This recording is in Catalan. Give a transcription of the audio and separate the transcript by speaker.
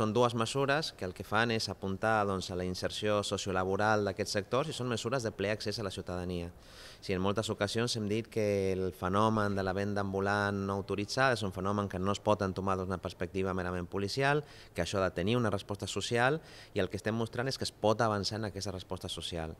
Speaker 1: Són dues mesures que el que fan és apuntar doncs, a la inserció sociolaboral d'aquests sectors i són mesures de ple accés a la ciutadania. Si en moltes ocasions hem dit que el fenomen de la venda ambulant no autoritzada és un fenomen que no es pot entomar d'una perspectiva merament policial, que això ha de tenir una resposta social i el que estem mostrant és que es pot avançar en aquesta resposta social.